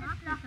Stop.